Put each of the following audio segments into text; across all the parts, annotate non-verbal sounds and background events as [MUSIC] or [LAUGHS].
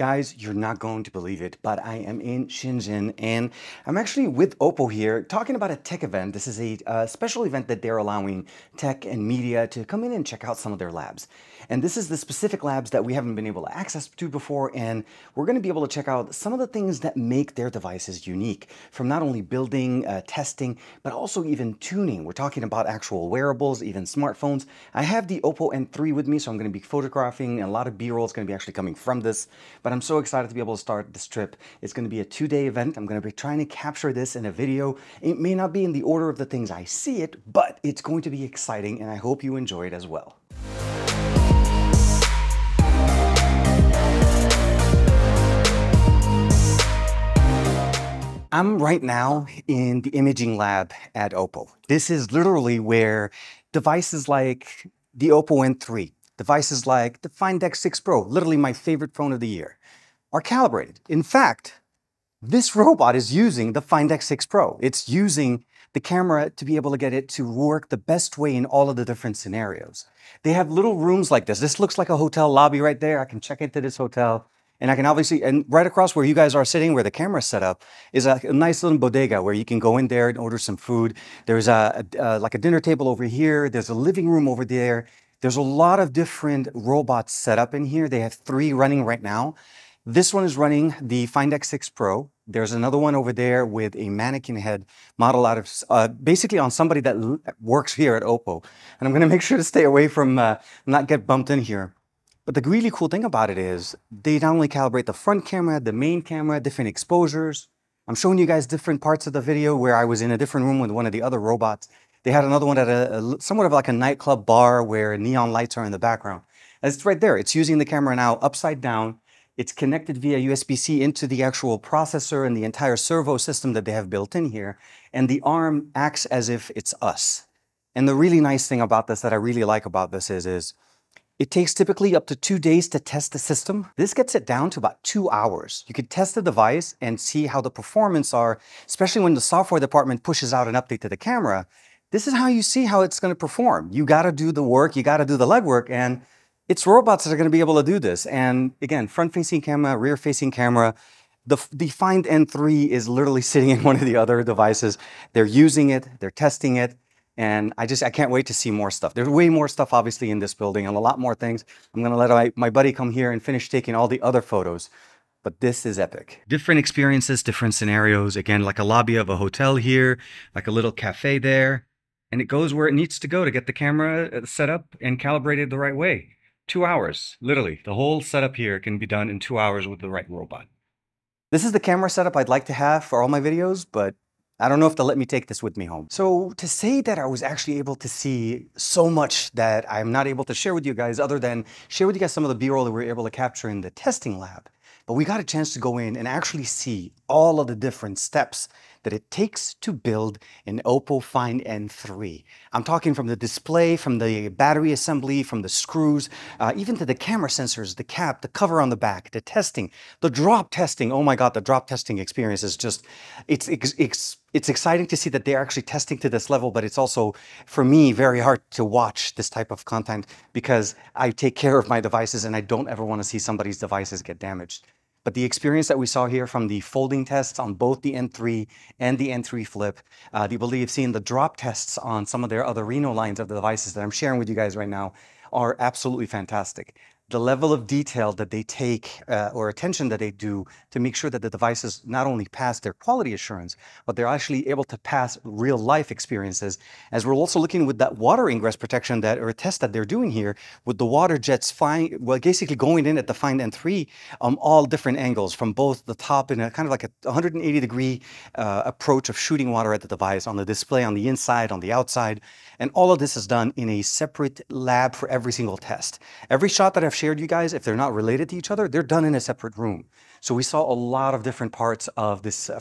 Guys, you're not going to believe it, but I am in Shenzhen and I'm actually with Oppo here talking about a tech event. This is a uh, special event that they're allowing tech and media to come in and check out some of their labs. And this is the specific labs that we haven't been able to access to before and we're going to be able to check out some of the things that make their devices unique from not only building, uh, testing, but also even tuning. We're talking about actual wearables, even smartphones. I have the Oppo N3 with me, so I'm going to be photographing and a lot of B-roll is going to be actually coming from this. But I'm so excited to be able to start this trip. It's going to be a two-day event. I'm going to be trying to capture this in a video. It may not be in the order of the things I see it, but it's going to be exciting and I hope you enjoy it as well. I'm right now in the imaging lab at Oppo. This is literally where devices like the Oppo N3, devices like the Find X6 Pro, literally my favorite phone of the year, are calibrated. In fact, this robot is using the Find X6 Pro. It's using the camera to be able to get it to work the best way in all of the different scenarios. They have little rooms like this. This looks like a hotel lobby right there. I can check into this hotel. And I can obviously, and right across where you guys are sitting, where the camera's set up, is a, a nice little bodega where you can go in there and order some food. There's a, a, uh, like a dinner table over here. There's a living room over there. There's a lot of different robots set up in here. They have three running right now. This one is running the Find X6 Pro. There's another one over there with a mannequin head model out of, uh, basically on somebody that works here at Oppo. And I'm gonna make sure to stay away from, uh, not get bumped in here. But the really cool thing about it is they not only calibrate the front camera, the main camera, different exposures. I'm showing you guys different parts of the video where I was in a different room with one of the other robots they had another one at a, a, somewhat of like a nightclub bar where neon lights are in the background. And it's right there. It's using the camera now upside down. It's connected via USB-C into the actual processor and the entire servo system that they have built in here. And the arm acts as if it's us. And the really nice thing about this that I really like about this is, is it takes typically up to two days to test the system. This gets it down to about two hours. You could test the device and see how the performance are, especially when the software department pushes out an update to the camera this is how you see how it's going to perform. You got to do the work, you got to do the legwork, and it's robots that are going to be able to do this. And again, front-facing camera, rear-facing camera. The, the Find N3 is literally [LAUGHS] sitting in one of the other devices. They're using it, they're testing it, and I just, I can't wait to see more stuff. There's way more stuff, obviously, in this building and a lot more things. I'm going to let my, my buddy come here and finish taking all the other photos but this is epic. Different experiences, different scenarios. Again, like a lobby of a hotel here, like a little cafe there and it goes where it needs to go to get the camera uh, set up and calibrated the right way. Two hours, literally. The whole setup here can be done in two hours with the right robot. This is the camera setup I'd like to have for all my videos, but I don't know if they'll let me take this with me home. So to say that I was actually able to see so much that I'm not able to share with you guys other than share with you guys some of the B-roll that we were able to capture in the testing lab. But we got a chance to go in and actually see all of the different steps that it takes to build an Oppo Find N3. I'm talking from the display, from the battery assembly, from the screws, uh, even to the camera sensors, the cap, the cover on the back, the testing, the drop testing. Oh my God, the drop testing experience is just, it's, it's, it's exciting to see that they're actually testing to this level, but it's also, for me, very hard to watch this type of content because I take care of my devices and I don't ever want to see somebody's devices get damaged. But the experience that we saw here from the folding tests on both the N3 and the N3 Flip, uh, the ability of seeing the drop tests on some of their other Reno lines of the devices that I'm sharing with you guys right now are absolutely fantastic the level of detail that they take uh, or attention that they do to make sure that the devices not only pass their quality assurance, but they're actually able to pass real life experiences. As we're also looking with that water ingress protection that or a test that they're doing here with the water jets flying, well, basically going in at the Find N3, um, all different angles from both the top in a kind of like a 180 degree uh, approach of shooting water at the device on the display, on the inside, on the outside. And all of this is done in a separate lab for every single test. Every shot that I've shared you guys, if they're not related to each other, they're done in a separate room. So we saw a lot of different parts of this uh,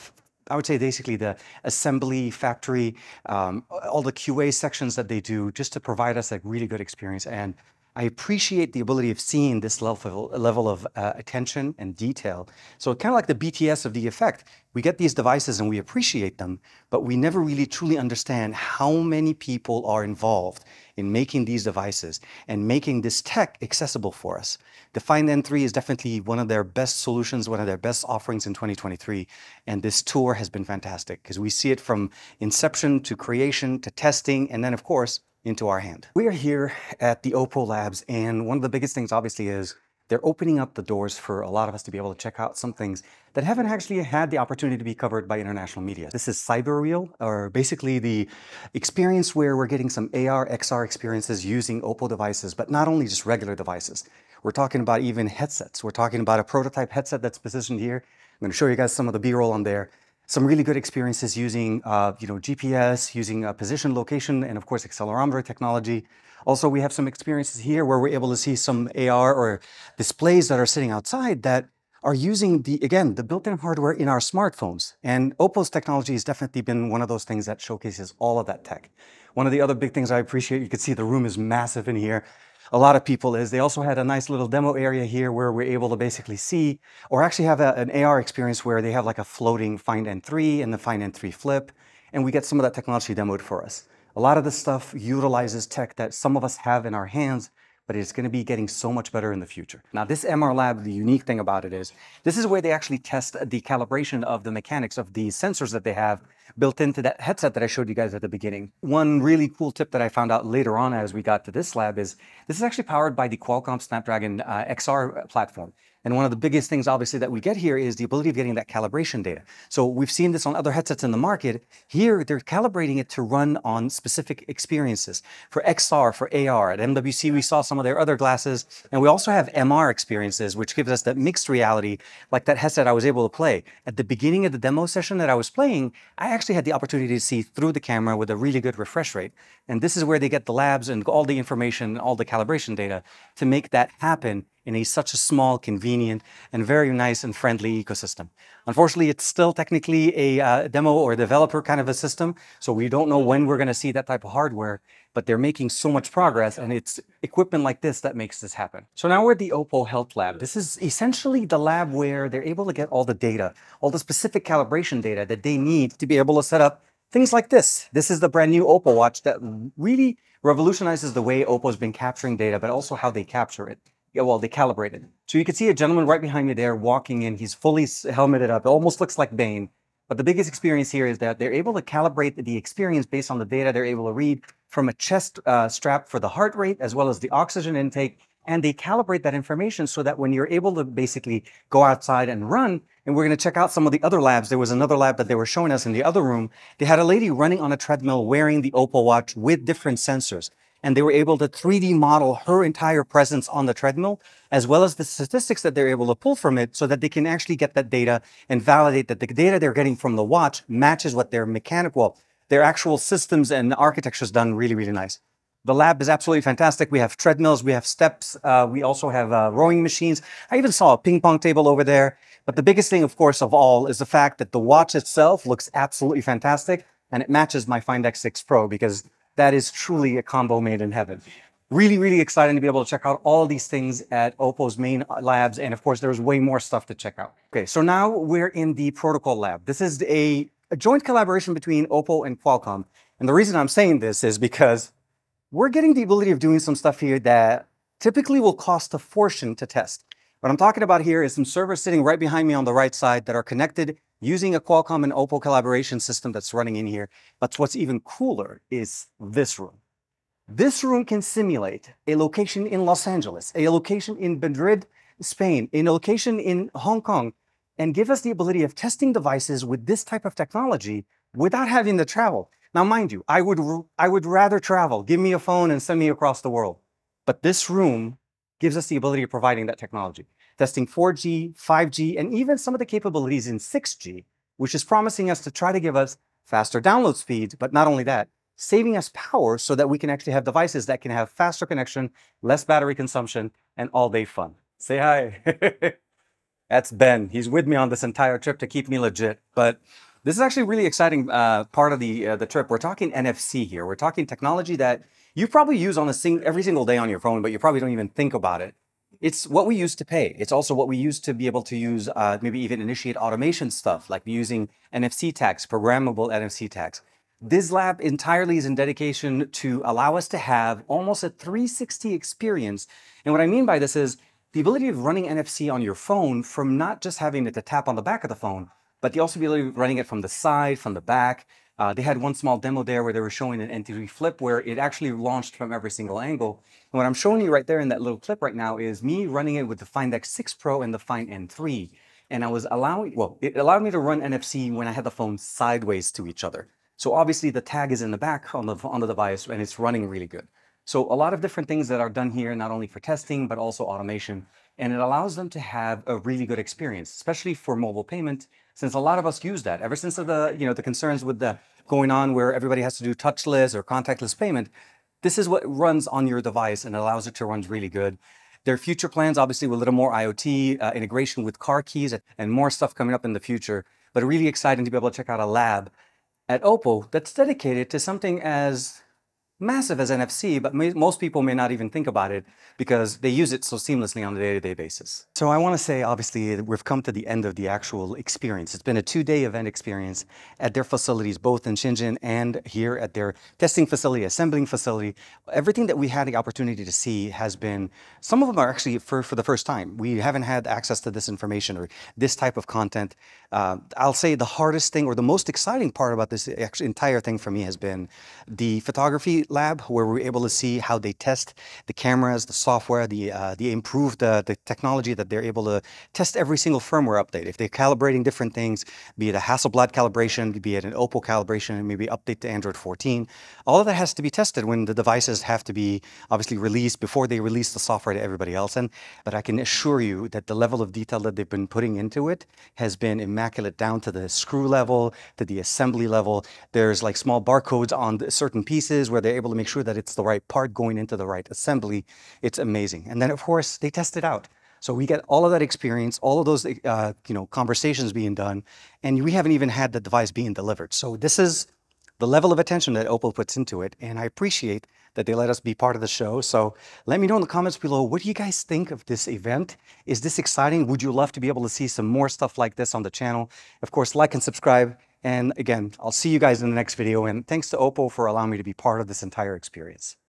I would say basically the assembly factory, um, all the QA sections that they do just to provide us a really good experience. And I appreciate the ability of seeing this level, level of uh, attention and detail. So kind of like the BTS of the effect, we get these devices and we appreciate them, but we never really truly understand how many people are involved in making these devices and making this tech accessible for us. The Find N3 is definitely one of their best solutions, one of their best offerings in 2023. And this tour has been fantastic because we see it from inception to creation to testing, and then of course, into our hand. We are here at the Oppo Labs, and one of the biggest things obviously is they're opening up the doors for a lot of us to be able to check out some things that haven't actually had the opportunity to be covered by international media. This is Cyberreal, or basically the experience where we're getting some AR, XR experiences using Oppo devices, but not only just regular devices. We're talking about even headsets. We're talking about a prototype headset that's positioned here. I'm going to show you guys some of the B-roll on there some really good experiences using uh, you know, GPS, using uh, position location, and of course accelerometer technology. Also, we have some experiences here where we're able to see some AR or displays that are sitting outside that are using the, again, the built-in hardware in our smartphones. And Oppo's technology has definitely been one of those things that showcases all of that tech. One of the other big things I appreciate, you can see the room is massive in here a lot of people is they also had a nice little demo area here where we're able to basically see or actually have a, an AR experience where they have like a floating Find N3 and the Find N3 Flip, and we get some of that technology demoed for us. A lot of this stuff utilizes tech that some of us have in our hands but it's going to be getting so much better in the future. Now, this MR Lab, the unique thing about it is this is where they actually test the calibration of the mechanics of the sensors that they have built into that headset that I showed you guys at the beginning. One really cool tip that I found out later on as we got to this lab is this is actually powered by the Qualcomm Snapdragon uh, XR platform. And one of the biggest things, obviously, that we get here is the ability of getting that calibration data. So we've seen this on other headsets in the market. Here, they're calibrating it to run on specific experiences. For XR, for AR, at MWC, we saw some of their other glasses. And we also have MR experiences, which gives us that mixed reality, like that headset I was able to play. At the beginning of the demo session that I was playing, I actually had the opportunity to see through the camera with a really good refresh rate. And this is where they get the labs and all the information, all the calibration data to make that happen in a such a small, convenient, and very nice and friendly ecosystem. Unfortunately, it's still technically a uh, demo or developer kind of a system, so we don't know when we're going to see that type of hardware, but they're making so much progress, and it's equipment like this that makes this happen. So now we're at the Oppo Health Lab. This is essentially the lab where they're able to get all the data, all the specific calibration data that they need to be able to set up things like this. This is the brand new Oppo watch that really revolutionizes the way Oppo's been capturing data, but also how they capture it yeah, well, they calibrated. So you can see a gentleman right behind me there walking in. He's fully helmeted up. It almost looks like Bane. But the biggest experience here is that they're able to calibrate the experience based on the data they're able to read from a chest uh, strap for the heart rate, as well as the oxygen intake. And they calibrate that information so that when you're able to basically go outside and run, and we're going to check out some of the other labs. There was another lab that they were showing us in the other room. They had a lady running on a treadmill wearing the Oppo watch with different sensors and they were able to 3D model her entire presence on the treadmill, as well as the statistics that they're able to pull from it so that they can actually get that data and validate that the data they're getting from the watch matches what their mechanical, their actual systems and architecture is done really, really nice. The lab is absolutely fantastic. We have treadmills, we have steps, uh, we also have uh, rowing machines. I even saw a ping pong table over there. But the biggest thing, of course, of all is the fact that the watch itself looks absolutely fantastic and it matches my Find X6 Pro because that is truly a combo made in heaven. Really, really exciting to be able to check out all these things at Oppo's main labs. And of course, there's way more stuff to check out. Okay, so now we're in the protocol lab. This is a, a joint collaboration between Oppo and Qualcomm. And the reason I'm saying this is because we're getting the ability of doing some stuff here that typically will cost a fortune to test. What I'm talking about here is some servers sitting right behind me on the right side that are connected using a Qualcomm and Oppo collaboration system that's running in here. But what's even cooler is this room. This room can simulate a location in Los Angeles, a location in Madrid, Spain, a location in Hong Kong, and give us the ability of testing devices with this type of technology without having to travel. Now, mind you, I would, I would rather travel. Give me a phone and send me across the world. But this room gives us the ability of providing that technology testing 4G, 5G, and even some of the capabilities in 6G, which is promising us to try to give us faster download speeds, but not only that, saving us power so that we can actually have devices that can have faster connection, less battery consumption, and all-day fun. Say hi. [LAUGHS] That's Ben. He's with me on this entire trip to keep me legit. But this is actually a really exciting uh, part of the, uh, the trip. We're talking NFC here. We're talking technology that you probably use on a sing every single day on your phone, but you probably don't even think about it. It's what we use to pay. It's also what we use to be able to use, uh, maybe even initiate automation stuff, like using NFC tags, programmable NFC tags. This lab entirely is in dedication to allow us to have almost a 360 experience. And what I mean by this is the ability of running NFC on your phone from not just having it to tap on the back of the phone, but the also ability of running it from the side, from the back. Uh, they had one small demo there where they were showing an N3 flip where it actually launched from every single angle. And what I'm showing you right there in that little clip right now is me running it with the Find X6 Pro and the Find N3. And I was allowing, well, it allowed me to run NFC when I had the phone sideways to each other. So obviously the tag is in the back on the, on the device and it's running really good. So a lot of different things that are done here, not only for testing, but also automation. And it allows them to have a really good experience, especially for mobile payment, since a lot of us use that. Ever since the, you know, the concerns with the going on where everybody has to do touchless or contactless payment, this is what runs on your device and allows it to run really good. There are future plans, obviously, with a little more IoT uh, integration with car keys and more stuff coming up in the future. But really exciting to be able to check out a lab at Oppo that's dedicated to something as massive as NFC, but most people may not even think about it because they use it so seamlessly on a day-to-day basis. So I want to say, obviously, we've come to the end of the actual experience. It's been a two-day event experience at their facilities, both in Shenzhen and here at their testing facility, assembling facility. Everything that we had the opportunity to see has been, some of them are actually for, for the first time. We haven't had access to this information or this type of content. Uh, I'll say the hardest thing or the most exciting part about this entire thing for me has been the photography lab where we are able to see how they test the cameras, the software, the, uh, the improved uh, the technology that they're able to test every single firmware update. If they're calibrating different things, be it a Hasselblad calibration, be it an Oppo calibration, maybe update to Android 14, all of that has to be tested when the devices have to be obviously released before they release the software to everybody else. And But I can assure you that the level of detail that they've been putting into it has been immaculate down to the screw level, to the assembly level. There's like small barcodes on certain pieces where they're able to make sure that it's the right part going into the right assembly. It's amazing. And then of course they test it out. So we get all of that experience, all of those uh, you know conversations being done, and we haven't even had the device being delivered. So this is the level of attention that Oppo puts into it, and I appreciate that they let us be part of the show. So let me know in the comments below, what do you guys think of this event? Is this exciting? Would you love to be able to see some more stuff like this on the channel? Of course, like and subscribe. And again, I'll see you guys in the next video. And thanks to Oppo for allowing me to be part of this entire experience.